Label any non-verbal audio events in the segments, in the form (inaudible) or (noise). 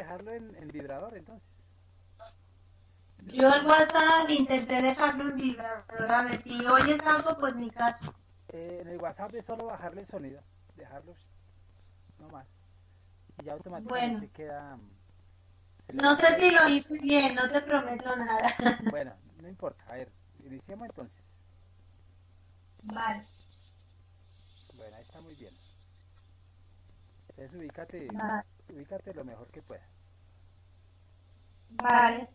dejarlo en, en vibrador entonces. Yo el WhatsApp intenté dejarlo en vibrador. A ver, si oyes algo, pues ni caso. Eh, en el WhatsApp es solo bajarle el sonido, dejarlo no más. Y ya automáticamente Bueno. queda. No sé si lo hice bien, no te prometo nada. (laughs) Bueno, no importa. A ver, iniciemos entonces. Vale, Bueno, ahí está muy bien. Entonces ubícate, vale, ubícate lo mejor que puedas. Vale.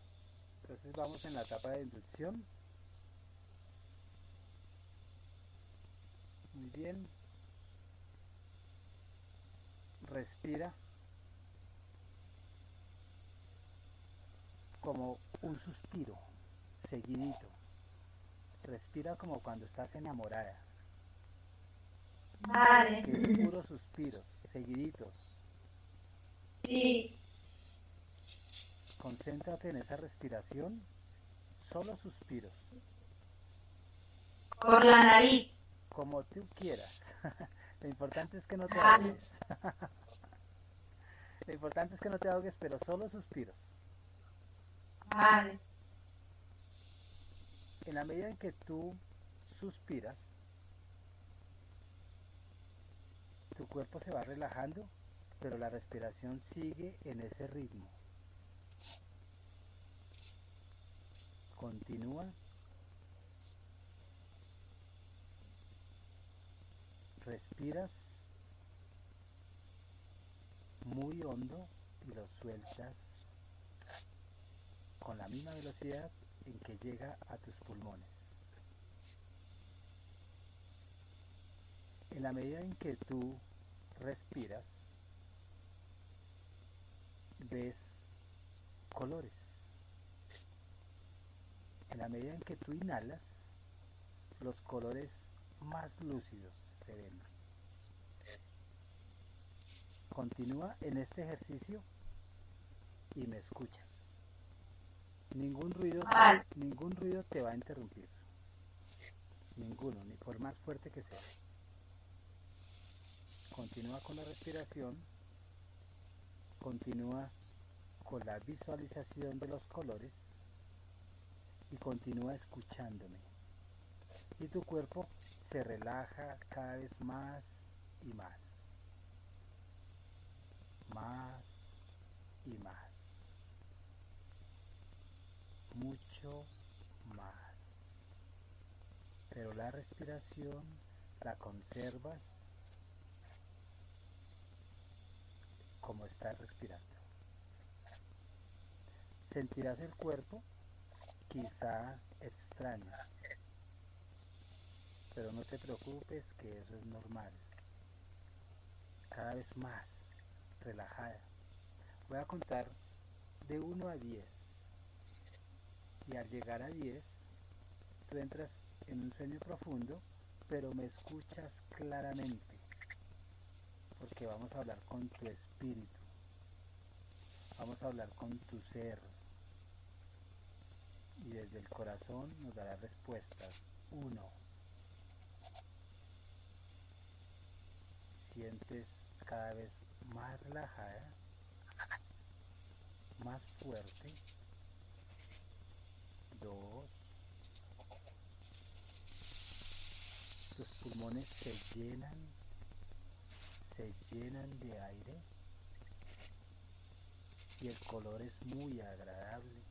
Entonces vamos en la etapa de inducción. Muy bien. Respira. Como un suspiro, seguidito. Respira como cuando estás enamorada. Vale, Que es puros suspiros, seguiditos. sí, Concéntrate en esa respiración. Solo suspiros. por la nariz. como tú quieras. (laughs) Lo importante es que no te Vale. ahogues. (laughs) Lo importante es que no te ahogues, pero solo suspiros. Vale, En la medida en que tú suspiras, tu cuerpo se va relajando, pero la respiración sigue en ese ritmo. Continúa. Respiras muy hondo y lo sueltas con la misma velocidad en que llega a tus pulmones. En la medida en que tú respiras, ves colores. En la medida en que tú inhalas, los colores más lúcidos se ven. Continúa en este ejercicio y me escuchas. Ningún ruido, Vale. ningún ruido te va a interrumpir. Ninguno, ni por más fuerte que sea. Continúa con la respiración. Continúa con la visualización de los colores. Y continúa escuchándome. Y tu cuerpo se relaja cada vez más y más. Más y más mucho más. Pero la respiración la conservas como estás respirando. Sentirás el cuerpo quizá extraño, pero no te preocupes que eso es normal. Cada vez más relajada. Voy a contar de 1 a 10 y al llegar a 10 tú entras en un sueño profundo pero me escuchas claramente. Porque vamos a hablar con tu espíritu. Vamos a hablar con tu ser y desde el corazón nos dará respuestas 1 sientes cada vez más relajada más fuerte dos. Tus pulmones se llenan, se llenan de aire y el color es muy agradable.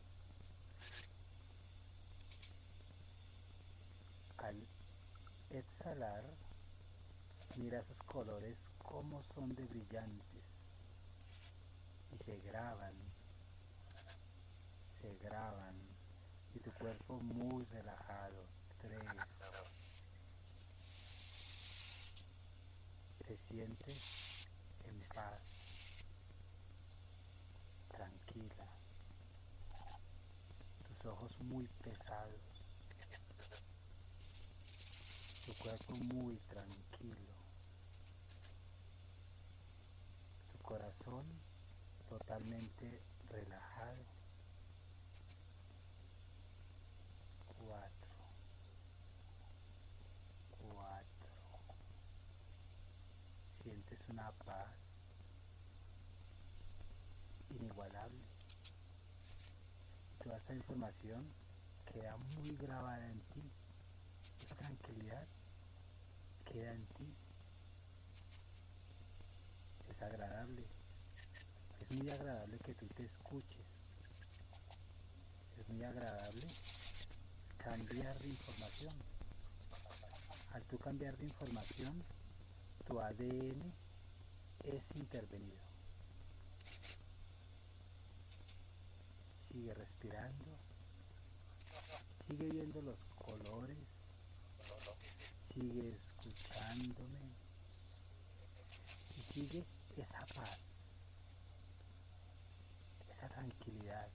Al mira esos colores como son de brillantes y se graban, se graban y tu cuerpo muy relajado. Tres. Te sientes en paz, tranquila. Tus ojos muy pesados. Tu cuerpo muy tranquilo, tu corazón totalmente relajado. Cuatro, cuatro. Sientes una paz inigualable. Toda esta información queda muy grabada en ti. Esa tranquilidad queda en ti. Es agradable. Es muy agradable que tú te escuches. Es muy agradable cambiar de información. Al tú cambiar de información, tu ADN es intervenido. Sigue respirando. Sigue viendo los colores. Sigue escuchándome. Y sigue esa paz. Esa tranquilidad.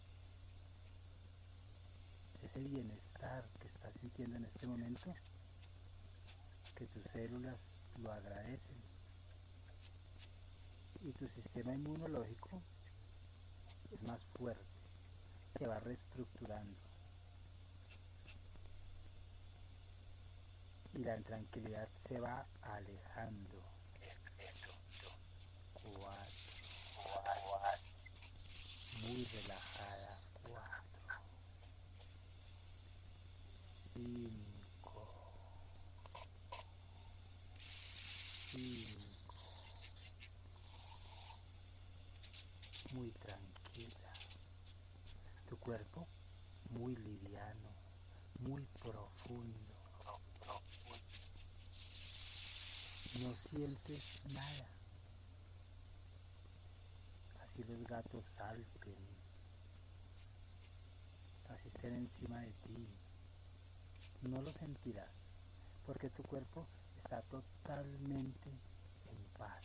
Ese bienestar que estás sintiendo en este momento. Que tus células lo agradecen. Y tu sistema inmunológico es más fuerte se va reestructurando. Y la intranquilidad se va alejando. Cuatro. Muy relajada. Cuatro. Cinco. Cinco. Muy tranquila. Tu cuerpo muy liviano, muy profundo. No sientes nada. Así los gatos salten, así estén encima de ti. No lo sentirás, porque tu cuerpo está totalmente en paz.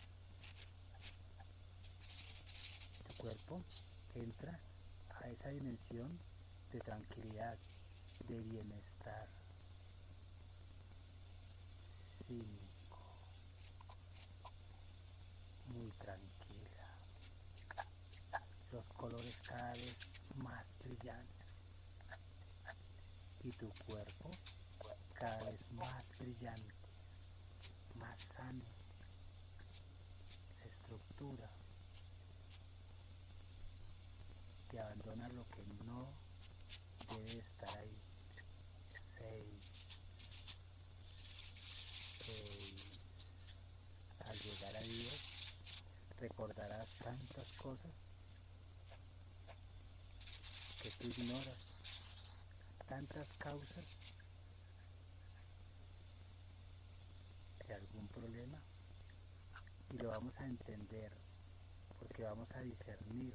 Tu cuerpo entra a esa dimensión de tranquilidad, de bienestar. Cinco. Muy tranquila. Los colores cada vez más brillantes. Y tu cuerpo cada vez más brillante, más sano. Se estructura. que abandona lo que no debe estar ahí. Seis. Seis. Al llegar a Dios, recordarás tantas cosas que tú ignoras, tantas causas de algún problema y lo vamos a entender porque vamos a discernir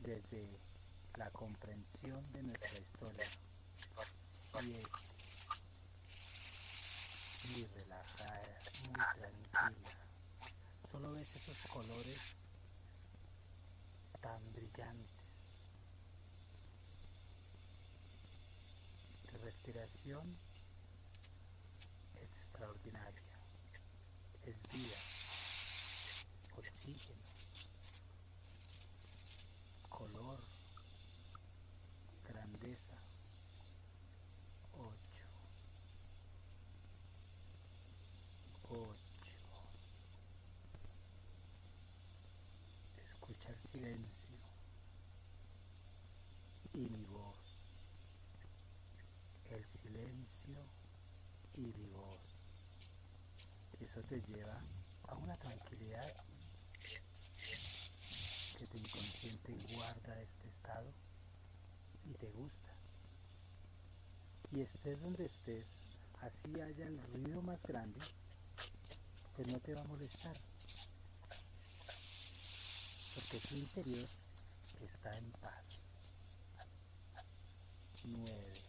desde la comprensión de nuestra historia. Siete. Muy relajada, muy tranquila. Solo ves esos colores tan brillantes. Tu respiración extraordinaria. Es vida, y vivos. Eso te lleva a una tranquilidad que tu inconsciente guarda este estado y te gusta. Y estés donde estés, así haya el ruido más grande, pues no te va a molestar. Porque tu interior está en paz. 9.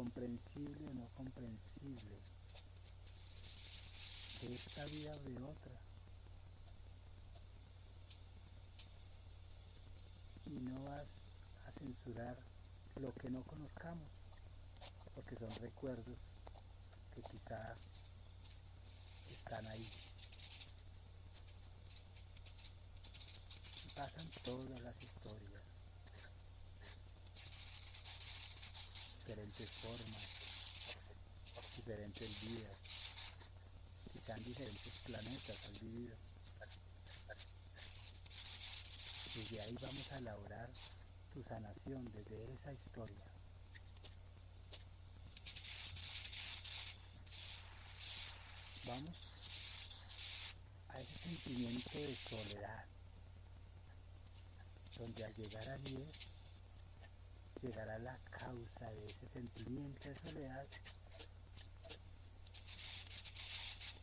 Comprensible o no comprensible de esta vida o de otra. Y no vas a censurar lo que no conozcamos, porque son recuerdos que quizá están ahí. pasan todas las historias, diferentes formas, diferentes vidas, quizá en diferentes planetas has vivido. Desde ahí vamos a elaborar tu sanación desde esa historia. Vamos a ese sentimiento de soledad donde al llegar a 10 llegará la causa de ese sentimiento de soledad.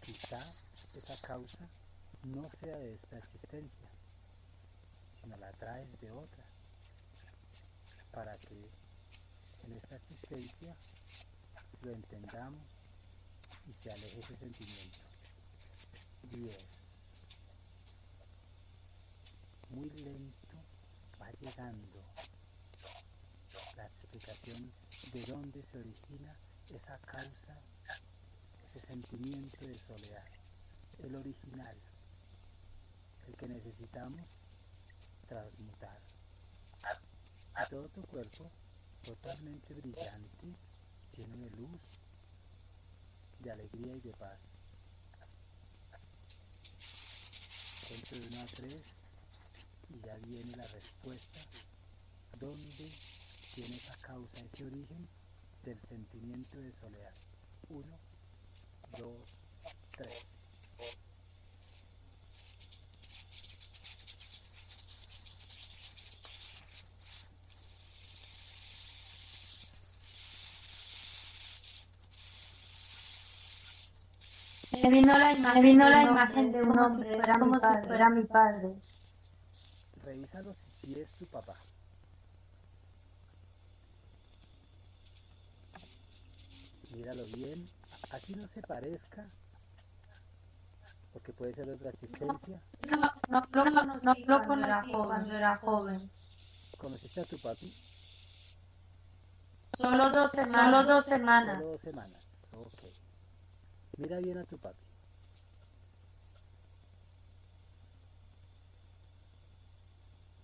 Quizá esa causa no sea de esta existencia, sino la traes de otra, para que en esta existencia lo entendamos y se aleje ese sentimiento. 10. Muy lento va llegando de dónde se origina esa causa, ese sentimiento de soledad, el original, el que necesitamos transmutar. Y todo tu cuerpo totalmente brillante, lleno de luz, de alegría y de paz. Dentro de una tres y ya viene la respuesta. ¿Dónde tiene esa causa, ese origen del sentimiento de soledad? Uno, dos, tres. Me vino la imagen, me vino la imagen de un hombre, como si fuera mi padre. Revísalo si sí es tu papá. Míralo bien, así no se parezca, porque puede ser otra existencia. No, no, no, no, no lo conocí cuando era joven. ¿Conociste a tu papi? Solo dos semanas. Solo dos semanas. Solo dos semanas, ok. Mira bien a tu papi.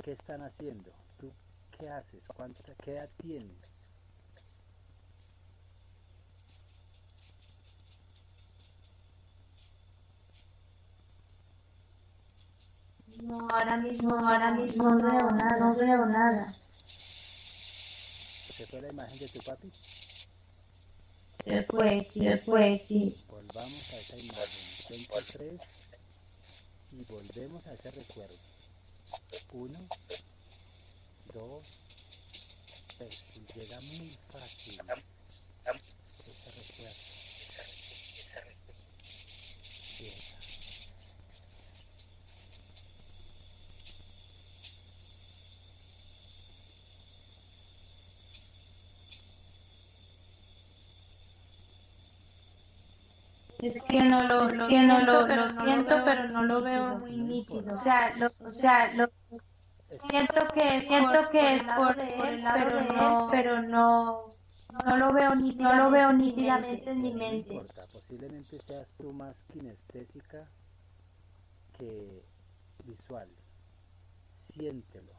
¿Qué están haciendo? ¿Tú qué haces? ¿Cuánta, ¿Qué edad tienes? No, ahora mismo, ahora mismo no veo nada, no veo nada. ¿Se fue la imagen de tu papi? Se fue, sí, se fue, sí. Volvamos a esa imagen. 23 y volvemos a ese recuerdo. Uno, dos, tres. Y llega muy fácil ese recuerdo. Llega. Es que no lo, es que no lo, lo siento, pero no lo veo muy nítido. O sea, lo, o sea, lo siento que siento que es por, por el lado de él, pero no, no lo veo ni no lo veo nítidamente en mi No mente. importa, posiblemente seas tú más kinestésica que visual. Siéntelo.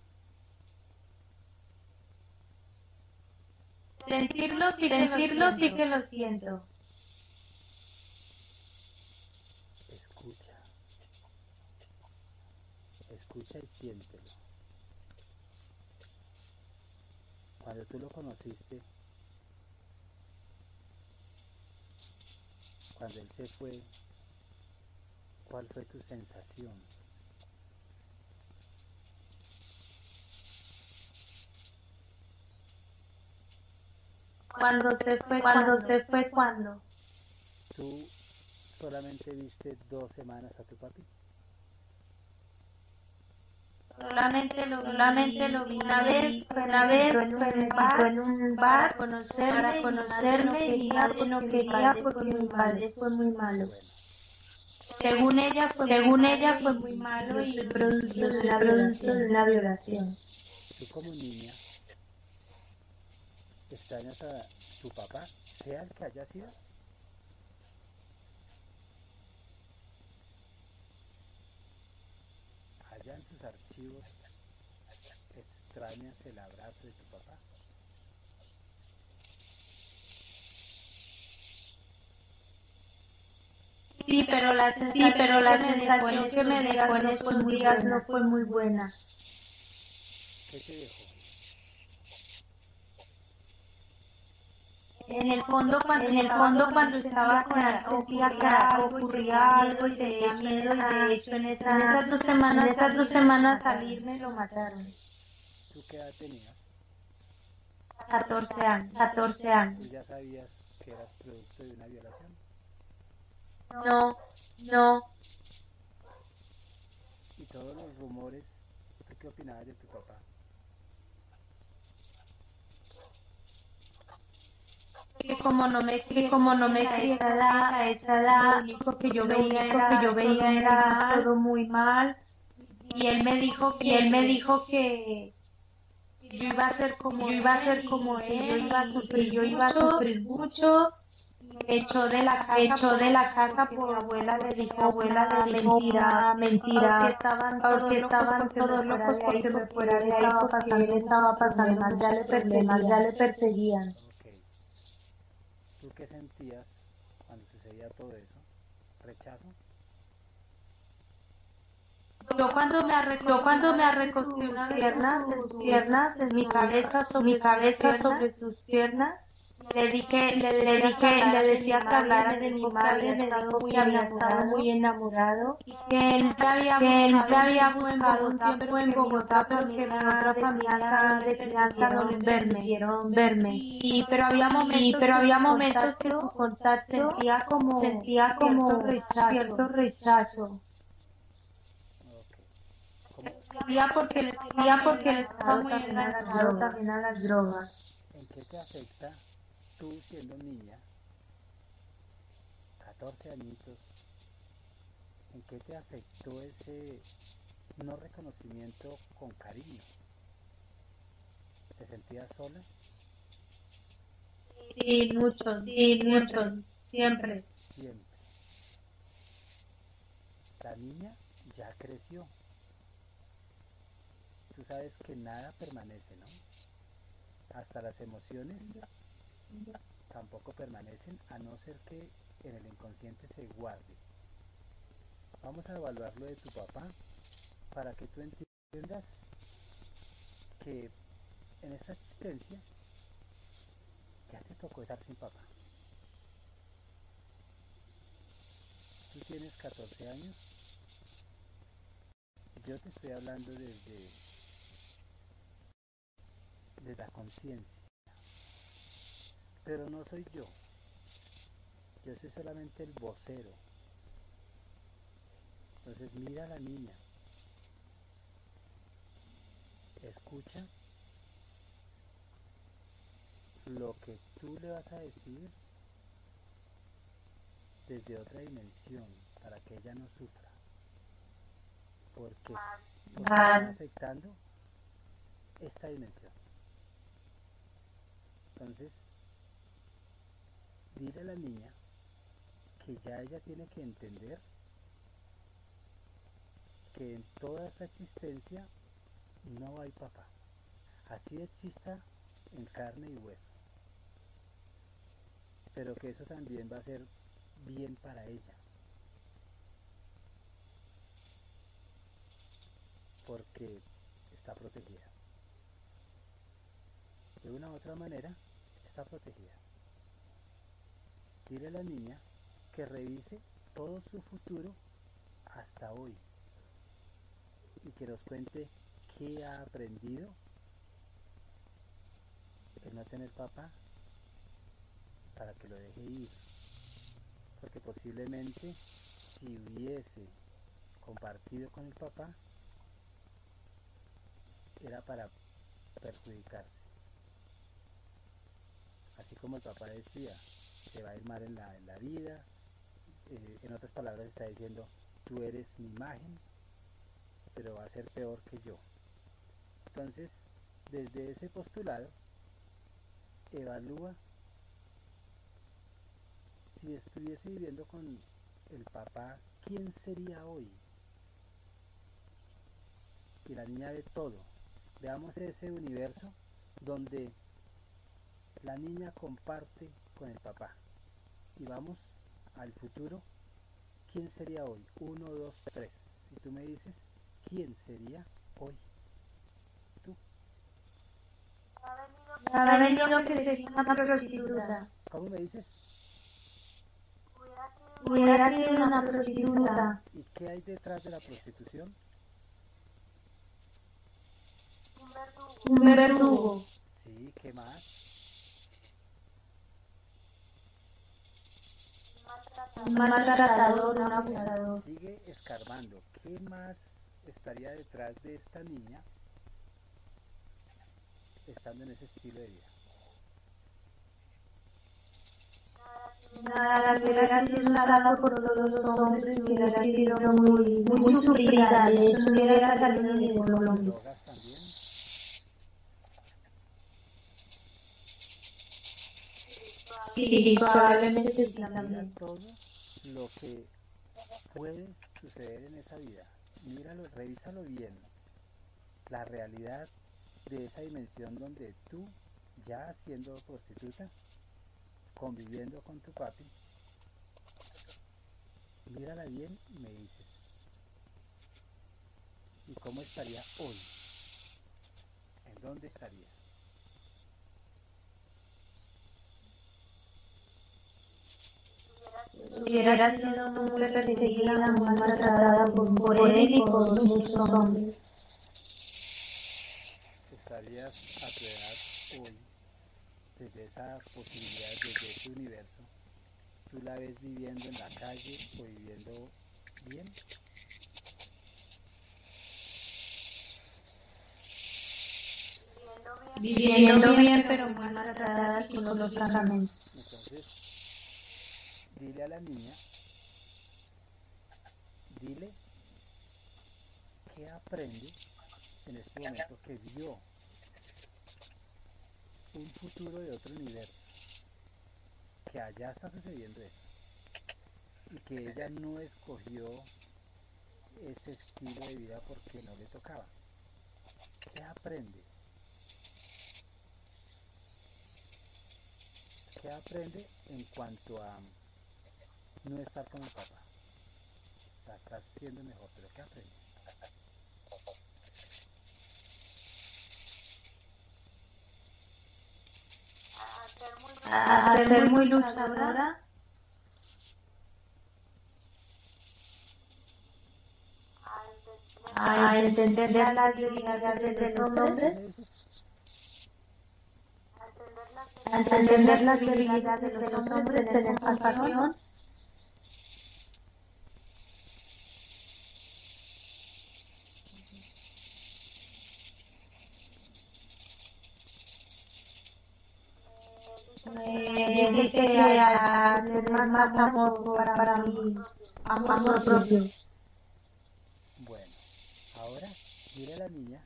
Sentirlo sí, sentirlo sí que lo siento. Escucha. Escucha y siéntelo. Cuando tú lo conociste, cuando él se fue, ¿cuál fue tu sensación? Cuando se fue, cuando se fue, cuando. ¿Tú solamente viste dos semanas a tu papi? Solamente lo, solamente lo vi una vez, una vez en un bar, en un bar conocerme, para conocerme y mi madre no quería porque mi padre fue muy malo. Según ella fue, según ella fue muy malo y producto de una producto de una violación. Tú como niña extrañas a tu papá, sea el que haya sido. Allá en tus archivos extrañas el abrazo de tu papá. Sí, pero la sensación, sí, pero la sensación que me dejó en estos días no fue muy buena. ¿Qué te dejó? En el fondo, cuando, en el fondo, cuando estaba con la sentía que ocurría algo y tenía miedo y de hecho en esas, en esas dos semanas, en esas dos semanas salir me lo mataron. ¿Tú qué edad tenías? 14 años, 14 años. ¿Tú ya sabías que eras producto de una violación? No, no. Y todos los rumores, ¿tú qué opinabas de tu papá? Que como no me que como no me crié a esa edad, a esa edad, lo único que yo veía era, que yo veía era todo muy mal. Y él me dijo que y él me dijo que yo iba a ser como yo iba a ser como él, yo iba a sufrir, yo iba a sufrir mucho. me echó de la casa, echó de la casa por abuela le dijo, abuela le dijo mentira, mentira, porque estaban todos estaban todos locos porque me fuera de ahí porque él estaba pasando mal, ya le perseguían, ya le perseguían. Ok. ¿Tú qué sentías cuando sucedía todo eso? ¿Rechazo? Yo cuando me yo cuando me arrecosté unas piernas, sus piernas, en mi cabeza, sobre mi cabeza sobre sus piernas, le dije, le, le dije, le decía que hablara de mi madre, me dijo que había estado muy enamorado y que él me había, que él había buscado un tiempo en Bogotá, pero que mi otra familia de crianza no verme, verme. Y pero había momentos, pero había momentos que su contacto sentía como, sentía como cierto rechazo. Cierto rechazo. Sentía porque le sentía porque le estaba muy enganchado también a las drogas. ¿En qué te afecta tú siendo niña, 14 añitos, ¿en qué te afectó ese no reconocimiento con cariño? ¿Te sentías sola? Sí, mucho, sí, mucho, siempre. Siempre. La niña ya creció. Tú sabes que nada permanece, ¿no? Hasta las emociones tampoco permanecen a no ser que en el inconsciente se guarde. Vamos a evaluar lo de tu papá para que tú entiendas que en esta existencia ya te tocó estar sin papá. Tú tienes 14 años. Yo te estoy hablando desde, desde la conciencia. Pero no soy yo. Yo soy solamente el vocero. Entonces mira a la niña. Escucha lo que tú le vas a decir desde otra dimensión para que ella no sufra. Porque, porque está afectando esta dimensión. Entonces, dile a la niña que ya ella tiene que entender que en toda esta existencia no hay papá. Así exista en carne y hueso. Pero que eso también va a ser bien para ella. Porque está protegida. De una u otra manera, está protegida. Dile a la niña que revise todo su futuro hasta hoy y que nos cuente qué ha aprendido el no tener papá para que lo deje ir. Porque posiblemente si hubiese compartido con el papá, era para perjudicarse. Así como el papá decía, te va a ir mal en la, vida, eh, en otras palabras está diciendo, tú eres mi imagen, pero va a ser peor que yo. Entonces, desde ese postulado, evalúa si estuviese viviendo con el papá, ¿quién sería hoy? Y la niña ve todo. Veamos ese universo donde la niña comparte con el papá. Y vamos al futuro. ¿Quién sería hoy? Uno, dos, tres. Si tú me dices, ¿quién sería hoy? Tú. Ha venido que sería una prostituta. ¿Cómo me dices? Hubiera sido una prostituta. ¿Y qué hay detrás de la prostitución? Un verdugo. Sí, ¿qué más? Un maltratador, un abusador. Sigue escarbando. ¿Qué más estaría detrás de esta niña estando en ese estilo de vida? Nada, que hubiera sido usada por todos los hombres, hubiera sido muy, muy sufrida, de hecho hubiera salido de Colombia. Sí, probablemente sí también. todo lo que puede suceder en esa vida. Míralo, revísalo bien. La realidad de esa dimensión donde tú, ya siendo prostituta, conviviendo con tu papi, mírala bien y me dices, ¿y cómo estaría hoy? ¿En dónde estaría? Hubiera sido muy perseguida, muy maltratada por, por él y por muchos hombres. estarías a tu edad hoy, desde esa posibilidad, desde ese universo, tú la ves viviendo en la calle o viviendo bien? Viviendo bien, pero muy maltratada psicológicamente. Entonces, dile a la niña, dile que aprende en este momento que vio un futuro de otro universo, que allá está sucediendo eso, y que ella no escogió ese estilo de vida porque no le tocaba. ¿Qué aprende? ¿Qué aprende en cuanto a no estar con el papá? Sea, estás siendo mejor, pero ¿qué aprende? A ser muy luchadora, a entender las debilidades de los ¿Qué hombres, a entender las debilidades de los hombres, tener compasión, eh, dice que a tener más, amor para, para mí, amor propio. Bueno, ahora dile a la niña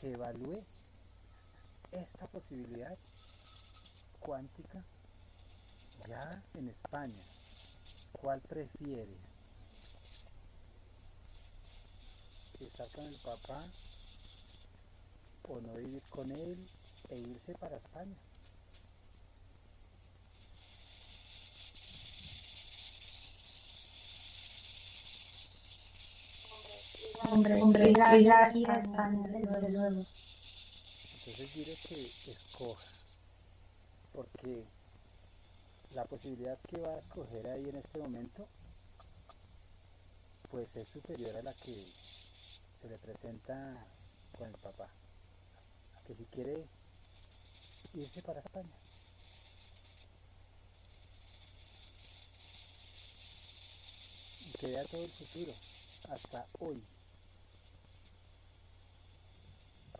que evalúe esta posibilidad cuántica ya en España. ¿Cuál prefiere? Si estar con el papá o no vivir con él e irse para España. Hombre, hombre, ir a, España, desde luego. Entonces diré que escoja, porque la posibilidad que va a escoger ahí en este momento, pues es superior a la que se le presenta con el papá, que si quiere irse para España. Y que vea todo el futuro, hasta hoy,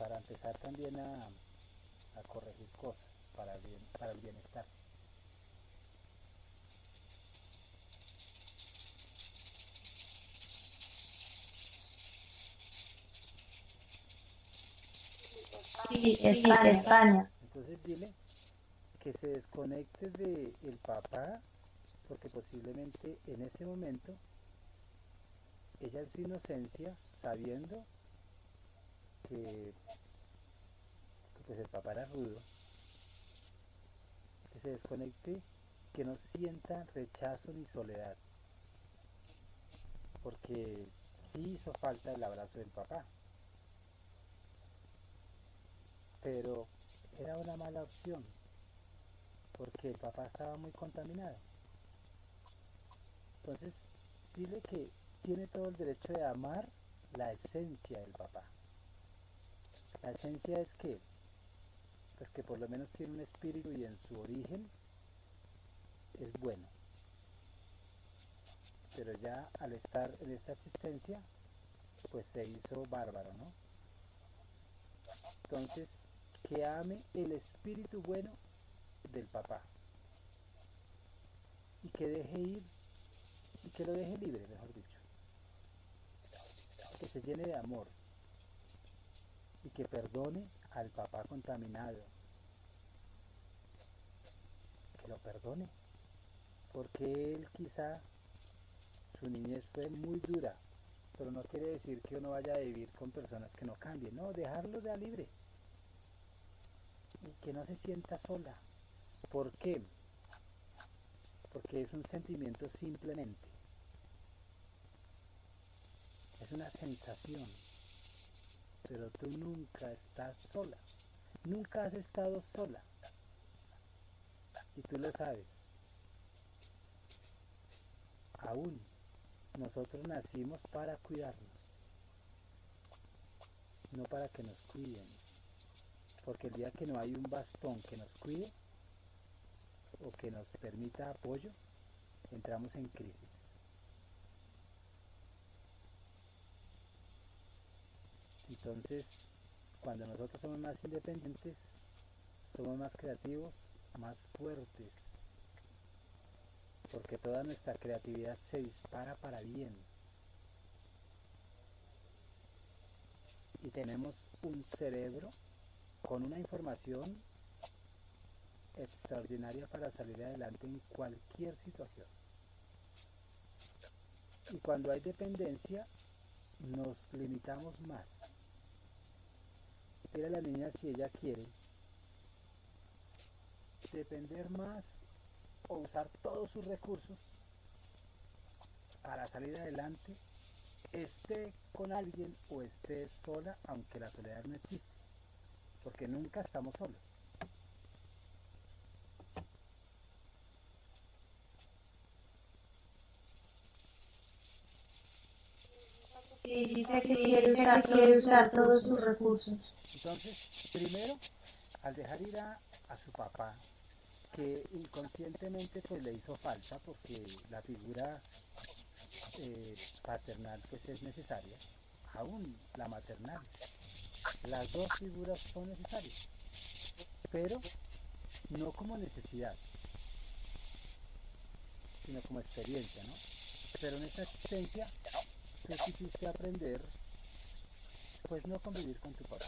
para empezar también a, a corregir cosas para el, bien, para el bienestar. Sí, España. España. Entonces dile que se desconecte de el papá porque posiblemente en ese momento ella en su inocencia sabiendo que, que el papá era rudo que se desconecte que no sienta rechazo ni soledad porque sí hizo falta el abrazo del papá pero era una mala opción porque el papá estaba muy contaminado. Entonces, dile que tiene todo el derecho de amar la esencia del papá. La esencia es que, pues que por lo menos tiene un espíritu y en su origen es bueno. Pero ya al estar en esta existencia, pues se hizo bárbaro, ¿no? Entonces, que ame el espíritu bueno del papá y que deje ir y que lo deje libre, mejor dicho. Que se llene de amor y que perdone al papá contaminado. Que lo perdone. Porque él quizá su niñez fue muy dura, pero no quiere decir que uno vaya a vivir con personas que no cambien, no, dejarlo de a libre y que no se sienta sola. ¿Por qué? Porque es un sentimiento simplemente. Es una sensación. Pero tú nunca estás sola. Nunca has estado sola. Y tú lo sabes. Aún nosotros nacimos para cuidarnos. No para que nos cuiden porque el día que no hay un bastón que nos cuide o que nos permita apoyo, entramos en crisis. Entonces, cuando nosotros somos más independientes, somos más creativos, más fuertes, porque toda nuestra creatividad se dispara para bien. Y tenemos un cerebro con una información extraordinaria para salir adelante en cualquier situación. Y cuando hay dependencia, nos limitamos más. La niña si ella quiere depender más o usar todos sus recursos para salir adelante, esté con alguien o esté sola, aunque la soledad no existe porque nunca estamos solos. Dice que quiere usar todos sus recursos. Entonces, primero, al dejar ir a, su papá, que inconscientemente pues le hizo falta porque la figura eh, paternal pues es necesaria, aún la maternal. Las dos figuras son necesarias, pero no como necesidad, sino como experiencia, ¿no? Pero en esta existencia tú quisiste aprender, pues no convivir con tu papá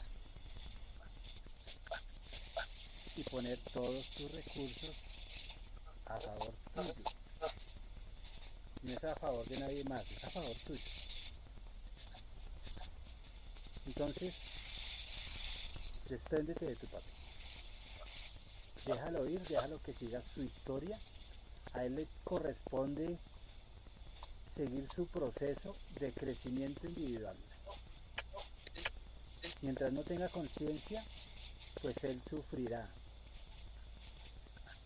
y poner todos tus recursos a favor tuyo. No es a favor de nadie más, es a favor tuyo. Entonces, despréndete de tu papá. Déjalo ir, déjalo que siga su historia. A él le corresponde seguir su proceso de crecimiento individual. Mientras no tenga conciencia, pues él sufrirá.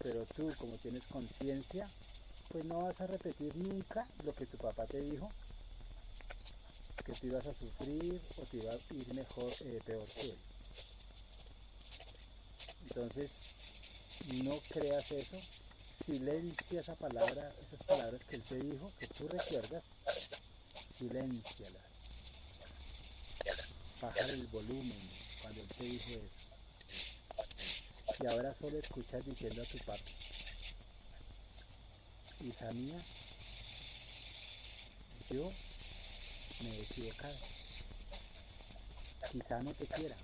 Pero tú, como tienes conciencia, pues no vas a repetir nunca lo que tu papá te dijo, que te ibas a sufrir o te iba a ir mejor, eh, peor que él. Entonces, no creas eso, silencia esa palabra, esas palabras que él te dijo, que tú recuerdas, silencialas. Bajar el volumen cuando él te dijo eso. Y ahora solo escuchas diciendo a tu papi, hija mía, yo me he equivocado. Quizá no te quiera,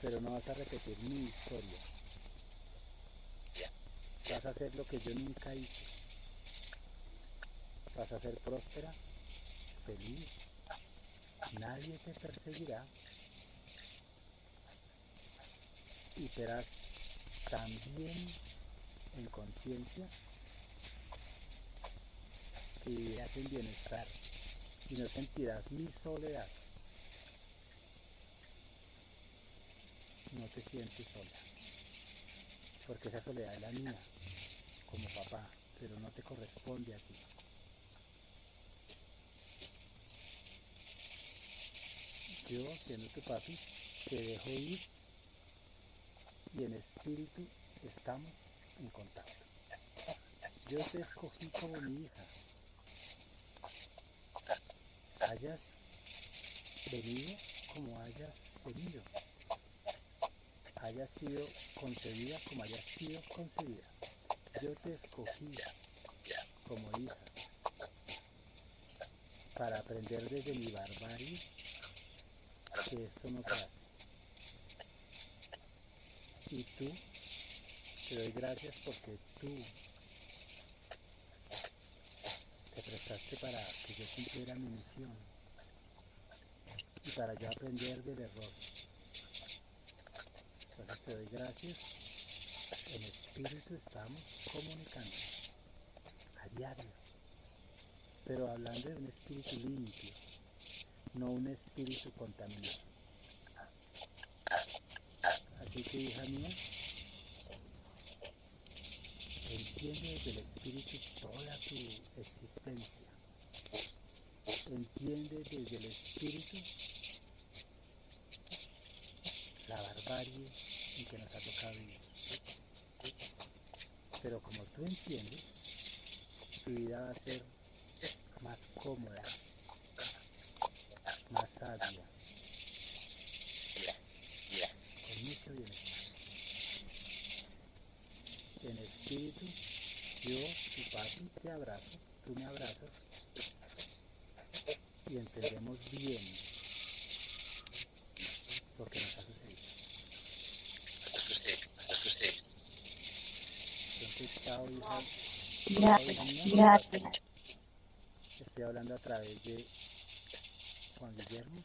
pero no vas a repetir mi historia. Vas a hacer lo que yo nunca hice. Vas a ser próspera, feliz, nadie te perseguirá y serás también en conciencia que vivirás en bienestar y no sentirás mi soledad. No te sientes sola, porque esa soledad es la mía, como papá, pero no te corresponde a ti. Yo, siendo tu papi, te dejo ir y en espíritu estamos en contacto. Yo te escogí como mi hija. Hayas venido como hayas venido. Hayas sido concebida como hayas sido concebida. Yo te escogí como hija para aprender desde mi barbarie que esto no hace. Y tú, te doy gracias porque tú te prestaste para que yo cumpliera mi misión y para yo aprender del error. Entonces te doy gracias. En espíritu estamos comunicando a diario, pero hablando de un espíritu limpio, no un espíritu contaminado. Así que, hija mía, entiende desde el espíritu toda tu existencia. Entiende desde el espíritu la barbarie en que nos ha tocado vivir. Pero como tú entiendes, tu vida va a ser más cómoda, más sabia, con mucho bienestar. En espíritu, papi, te abrazo, tú me abrazas y entendemos bien lo que nos ha sucedido. Entonces, chao, hija. Gracias, gracias. Estoy hablando a través de Juan Guillermo.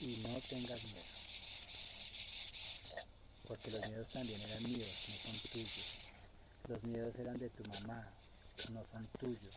Y no tengas miedo. Porque los miedos también eran míos, no son tuyos. Los miedos eran de tu mamá, no son tuyos.